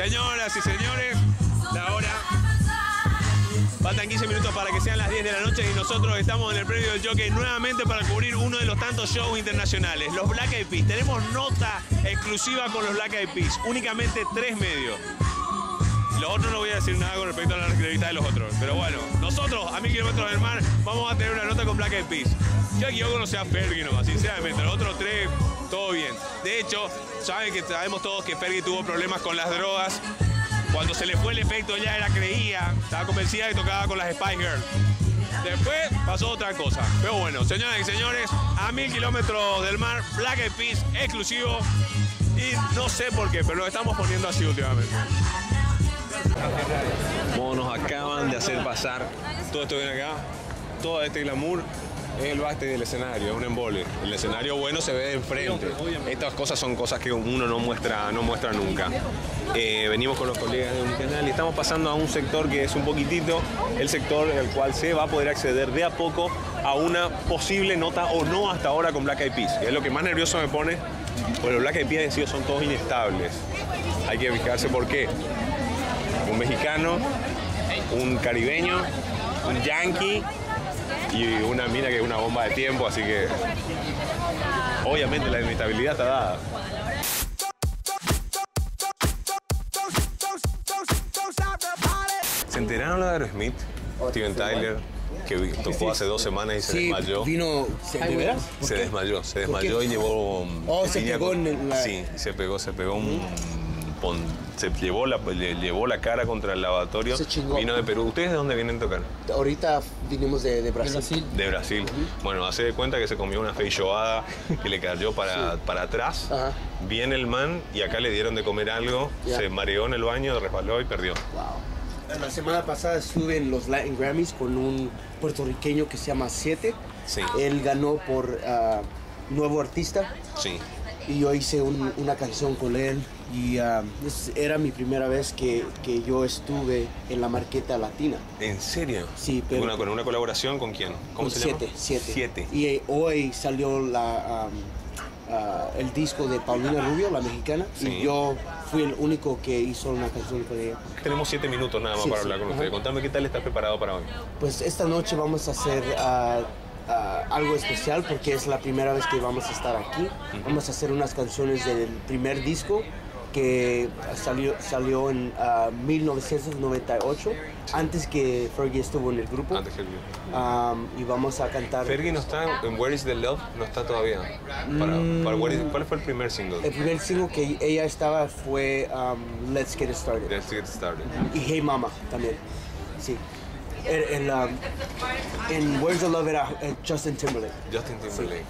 Señoras y señores, la hora. Faltan 15 minutos para que sean las 10 de la noche y nosotros estamos en el premio del Jockey nuevamente para cubrir uno de los tantos shows internacionales, los Black Eyed Peas. Tenemos nota exclusiva con los Black Eyed Peas, únicamente tres medios. Los otros no voy a decir nada con respecto a la entrevista de los otros. Pero bueno, nosotros, a mil kilómetros del mar, vamos a tener una nota con Black Eyed Peas. Yo aquí yo conocí a Fergie nomás, sinceramente. Los otros tres, todo bien. De hecho, saben que sabemos todos que Fergie tuvo problemas con las drogas. Cuando se le fue el efecto, ella era creía, estaba convencida que tocaba con las Spice Girls. Después pasó otra cosa. Pero bueno, señoras y señores, a mil kilómetros del mar, Black Eyed Peas exclusivo. Y no sé por qué, pero lo estamos poniendo así últimamente. Acaban de hacer pasar todo esto que acá, todo este glamour es el baste del escenario, es un embole. El escenario bueno se ve de enfrente. Estas cosas son cosas que uno no muestra, no muestra nunca. Eh, venimos con los colegas de Unicanal y estamos pasando a un sector que es un poquitito el sector al cual se va a poder acceder de a poco a una posible nota o no hasta ahora con Black Eyed Peas. Es lo que más nervioso me pone, porque los Black Eyed Peas en sí son todos inestables. Hay que fijarse por qué. Un mexicano, un caribeño, un yankee y una mina que es una bomba de tiempo, así que obviamente la inestabilidad está dada. ¿Se enteraron de Aerosmith? Steven Tyler, que tocó hace dos semanas y se Sí, desmayó. vino. ¿De veras? ¿Por Se qué? desmayó, se ¿Por desmayó y llevó. Oh, se pegó con- en la- Sí, se pegó, se pegó un. Pon- se llevó la, le llevó la cara contra el lavatorio. Se chingó. Vino de Perú. ¿Ustedes de dónde vienen a tocar? Ahorita vinimos de, de Brasil. De Brasil. Bueno, hace de cuenta que se comió una feijoada que le cayó para, para atrás. Ajá. Viene el man y acá le dieron de comer algo. Se mareó en el baño, resbaló y perdió. Wow. La semana pasada estuve en los Latin Grammys con un puertorriqueño que se llama Siete. Sí. Él ganó por ah, nuevo artista Sí. Y yo hice un- una canción con él y ah, era mi primera vez que, que yo estuve en la marqueta latina. ¿En serio? Sí, pero- Una, ¿Con una colaboración con quién? ¿Cómo con se siete, llama? siete. Siete. Y eh, hoy salió la, am, ah, el disco de Paulina Rubio, la mexicana, Sí. y yo fui el único que hizo una canción con ella. Tenemos siete minutos nada más Sí, para sí, hablar con ajá. ustedes. Contame qué tal estás preparado para hoy. Pues esta noche vamos a hacer ah, ah, algo especial porque es la primera vez que vamos a estar aquí. Vamos a hacer unas canciones del primer disco que salió, salió en ah, 1998, antes que Fergie estuvo en el grupo. Antes que el Am, y vamos a cantar... Fergie no está en Where is the Love, no está todavía. Para, Mm. para Where is- ¿Cuál fue el primer single? El primer single que ella estaba fue um, Let's Get Started. Let's Get Started. Y Hey Mama también. Sí. En, en, en Where's the Love era eh, Justin Timberlake. Justin Timberlake.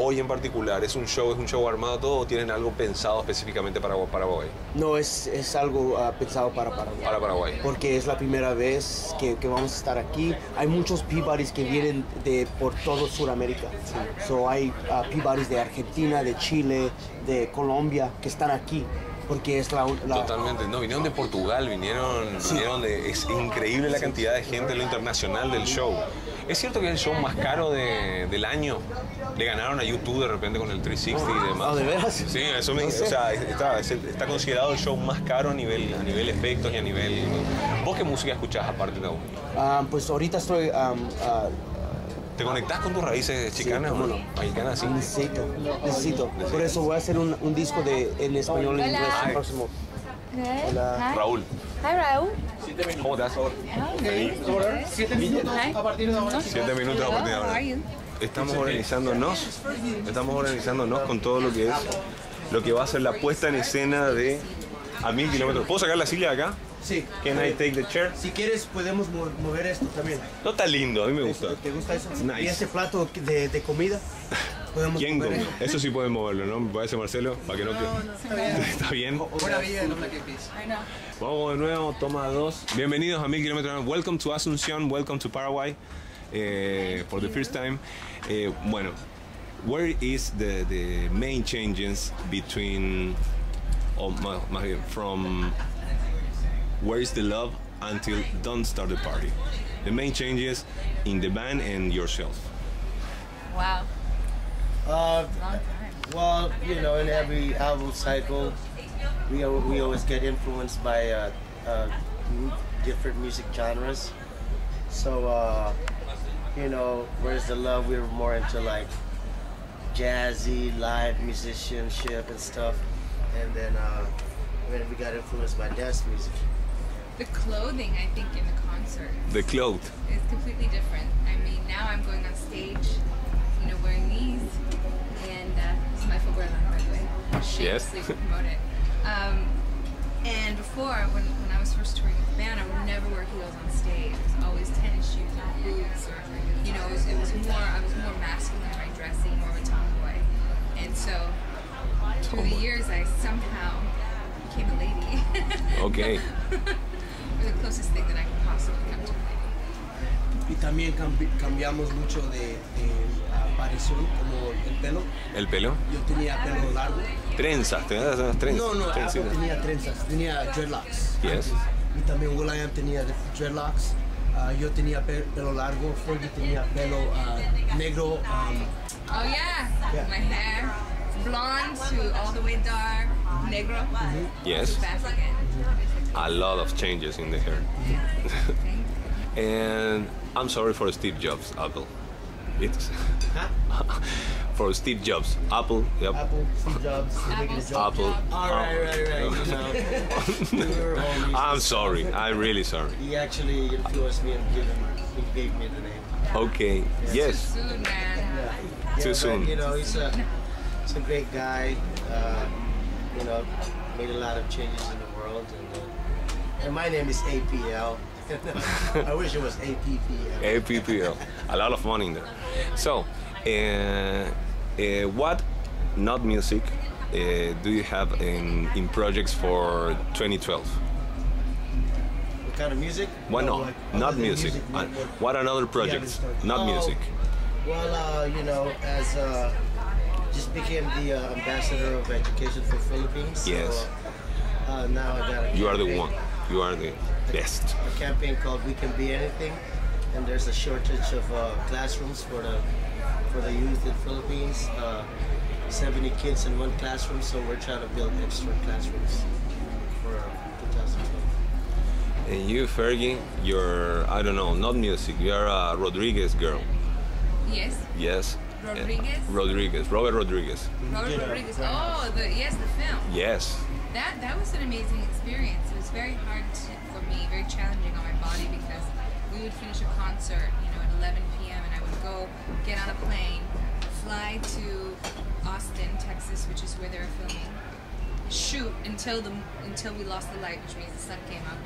Hoy en particular, ¿es un show, es un show armado todo o tienen algo pensado específicamente para Paraguay? No, es, es algo ah, pensado para Paraguay. Para Paraguay. Porque es la primera vez que, que vamos a estar aquí. Hay muchos Peabodys que vienen de por todo Sudamérica. So, hay ah, Peabodys de Argentina, de Chile, de Colombia que están aquí. Porque es la, la- Totalmente, no, vinieron de Portugal, vinieron, vinieron de, es increíble la cantidad de gente, lo internacional del show. ¿Es cierto que es el show más caro de- del año? Le ganaron a YouTube de repente con el 360 y demás. Ah, ¿de veras? Sí, eso me No sé. o sea, está, es- está considerado el show más caro a nivel, a nivel efectos y a nivel... ¿Vos qué música escuchás aparte de Ah, pues ahorita estoy um, ah, ¿Te conectás con tus raíces chicanas o no. mexicanas? Sí. Necesito, necesito. Por eso voy a hacer un, un disco de, en español y en inglés el próximo. Hola. Hi. Raúl, Hi, Raúl. ¿cómo estás? Siete minutos a partir de ahora. Siete minutos a partir de ahora. Estamos organizándonos, estamos organizándonos con todo lo que es, lo que va a ser la puesta en escena de a mil kilómetros. ¿Puedo sacar la silla de acá? Sí. Can I take the chair? Si quieres podemos mo- mover esto también. No está lindo, a mí me gusta. ¿Te gusta eso? Nice. Y ese plato de, de comida. Podemos ¿Quién come? eso. Eso sí pueden moverlo, ¿no? Me parece Marcelo, para que no, quede- Está bien. Buena vida en los Black Eyed Peas. Vamos de nuevo, toma dos. Bienvenidos a Mil Kilómetros. Welcome to Asunción, welcome to Paraguay. eh, for the first time. Eh, bueno, where is the, the main changes between, o más, más bien, from Where is the Love until Don't Start the Party? The main changes in the band and yourself. Wow. Uh, Long time. well, you know, in every album cycle, we al- we always get influenced by uh, uh, different music genres. So uh, you know, Where's the love we were more into like jazzy live musicianship and stuff, and then uh, when we got influenced by dance music. The clothing, I think, in the concert The clothes. is completely different. I mean, now I'm going on stage, you know, wearing these, and uh, this is my footwear line, by the way. Shamelessly to promote it. Um, and before, when, when I was first touring with the band, I would never wear heels on stage. It was always tennis shoes or boots, or you know, it was, it was more. I was more masculine in my dressing, more of a tomboy. And so, through the years, I somehow became a lady. Okay. the closest thing that I could possibly come to. Y también cambi- cambiamos mucho de, de aparición, como el pelo. ¿El pelo? Yo tenía pelo largo. Trenzas, te das unas trenzas. No, no, Apple trencitas. tenía trenzas, tenía dreadlocks. Yes. Y también Will.i.am tenía dreadlocks. Ah, yo tenía pe- pelo largo, Fergie tenía pelo ah, negro. um, Oh yeah, Yeah. my hair, blonde to all the way dark, negro. Yes. Back again. A lot of changes in the hair. and I'm sorry for Steve Jobs, Apple. It's for Steve Jobs, Apple. Yep. Apple, Steve Jobs, making a. Apple. All right, right, right. You know, we were homies. I'm sorry. I'm really sorry. He actually influenced me and given, he gave me the name. Okay. Yes. Soon, man. Too but, soon. You know, he's a, he's a great guy. Uh, you know, made a lot of changes in the world. And, uh, and my name is APL. I wish it was APPL. APPL. A lot of money in there. So, uh, uh, what not music uh, do you have in, in projects for 2012? What kind of music? Why No, not? like, not music. music, what- what another project? Not Oh, music. Well, uh, you know, as uh, just became the uh, ambassador of education for Philippines. so, Yes. uh, now I got a You are the one. You are the best. a campaign called We Can Be Anything, and there's a shortage of uh, classrooms for the for the youth in Philippines. Uh, 70 kids in one classroom, so we're trying to build extra classrooms for uh, 2012. And you, Fergie, you're, I don't know, not music. You're a Rodriguez girl. Yes. Yes. Rodriguez? Rodriguez. Robert Rodriguez. Robert out. Rodriguez. Oh, the yes, the film. Yes. That that was an amazing experience. It was very hard to, for me, very challenging on my body because we would finish a concert, you know, at 11 p.m. and I would go get on a plane, fly to Austin, Texas, which is where they were filming, shoot until the until we lost the light, which means the sun came up,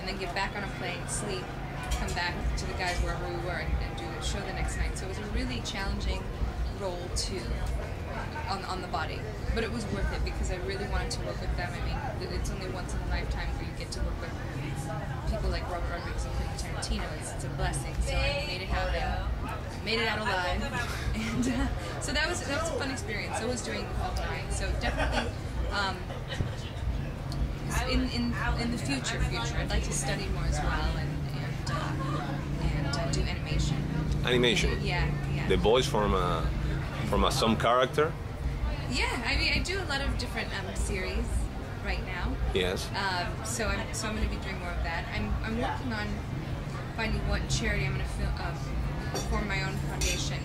and then get back on a plane, sleep, come back to the guys wherever we were, and, and do the show the next night. So it was a really challenging role to on, on the body. But it was worth it because I really wanted to work with them. I mean, it's only once in a lifetime where you get to work with people like Robert Rodriguez and Quentin Tarantino. It's, it's a blessing. So I made it happen. I made it out alive. And uh, so that was that was a fun experience. So I was doing Hawkeye. So definitely. Um, in, in, in the future, future, I'd like to study more as well and and, uh, and uh, do animation. Animation. Yeah, yeah. The voice from a, from a some character. Yeah, I mean, I do a lot of different um, series right now. Yes. Um, so I'm so I'm going to be doing more of that. I'm, I'm working on finding what charity I'm going to fil- uh, form my own foundation.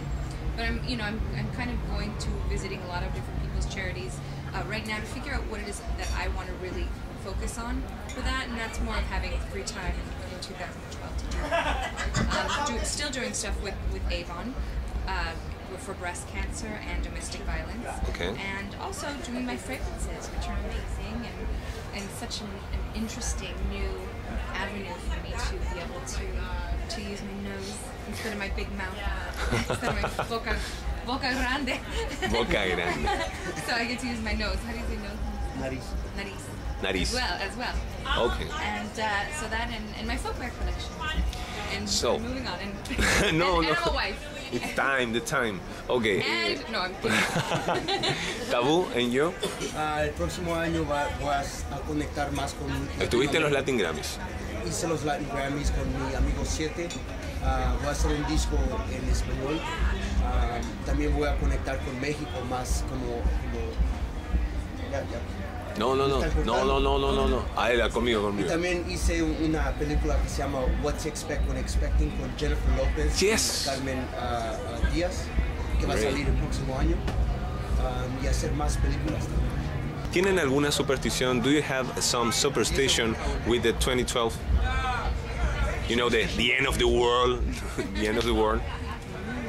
But I'm you know I'm, I'm kind of going to visiting a lot of different people's charities uh, right now to figure out what it is that I want to really focus on for that, and that's more of having free time 2012 to do. Um, do, still doing stuff with with Avon. Uh, for breast cancer and domestic violence. Okay. And also doing my fragrances, which are amazing and, and such an, an interesting new avenue for me to be able to to use my nose instead of my big mouth, instead of my boca, boca grande. Boca grande. so I get to use my nose. How do you say nose? Nariz. Nariz. Nariz. As well, as well. Okay. And uh, so that and, and my footwear collection. And So- moving on. And, No, and, no. and I'm a wife. It's time, the time. Okay. eh, And no, I'm kidding. Tabú, and you? Ah, el próximo año va- voy a, conectar más con... Estuviste en los Latin Grammys. Hice los Latin Grammys con mi amigo 7. Ah, voy a hacer un disco en español. Ah, también voy a conectar con México más como... como ya, ya. No, no, no. No, no, no, no, no, no. A él, conmigo, Y conmigo. también hice una película que se llama What to Expect When Expecting con Jennifer Lopez Yes. y Carmen ah, ah, Díaz, que va a Great. salir el próximo año. Um, y hacer más películas también. ¿Tienen alguna superstición? Do you have some superstition with the 2012? You know, the, the end of the world, the end of the world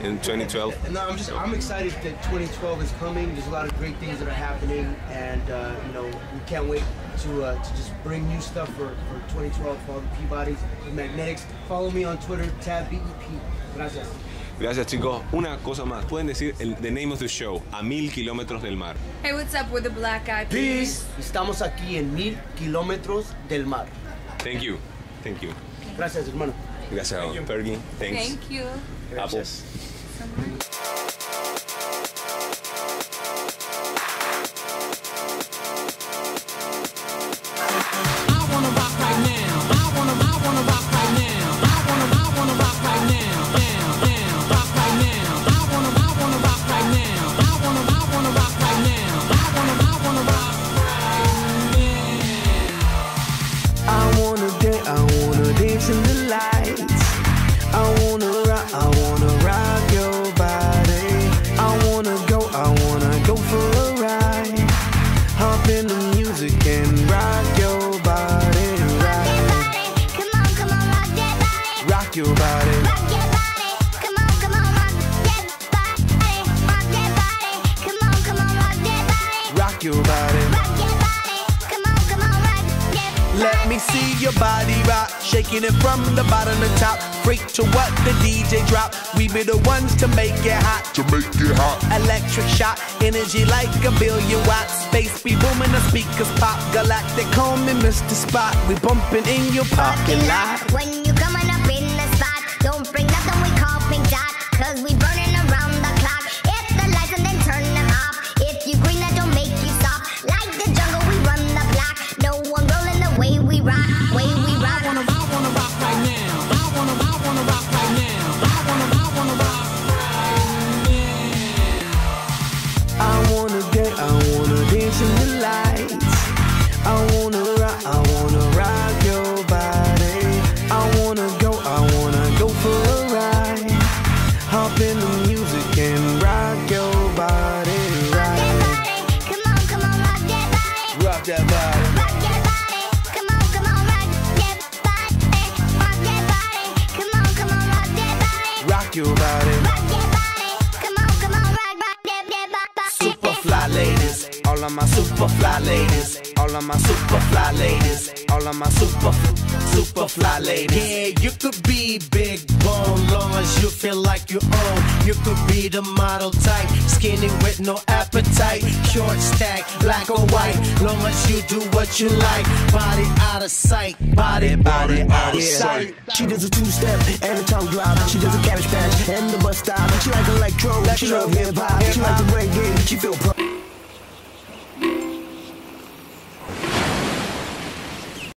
in 2012. No, I'm just I'm excited that 2012 is coming. There's a lot of great things that are happening, and uh, you know we can't wait to uh, to just bring new stuff for, for 2012 for all the Peabodys, the Magnetics. Follow me on Twitter, tab BEP. Gracias. Gracias chicos. Una cosa más, pueden decir el the name of the show, a mil kilómetros del mar. Hey, what's up with the black eyed peas? Estamos aquí en mil kilómetros del mar. Thank you, thank you. Gracias, hermano. Gracias, Fergie. Thanks. Thank you. Apples rock, it from the bottom to top. Freak to what the DJ drop. We be the ones to make it hot. to make it hot. Electric shock, energy like a billion watts. Space be booming, the speakers pop. Galactic, call me Mr. Spot. We bumping in your parking lot. When you coming up in the spot, don't bring nothing we call pink dot. Cause we burning around the clock. Hit the lights and then turn them off. If you green, that don't make you stop. Like the jungle, we run the block. No one rolling the way we rock, way we rock. I wanna, rock fly ladies, all of my super super fly ladies. Yeah, you could be big bone, long as you feel like you own. You could be the model type, skinny with no appetite, short stack, black or white, long as you do what you like. Body out of sight, body, body out of sight. She does a two-step and a tongue drop. She does a cabbage patch and the bus stop. She like electro, she love hip hop. She like the reggae, she feel pro.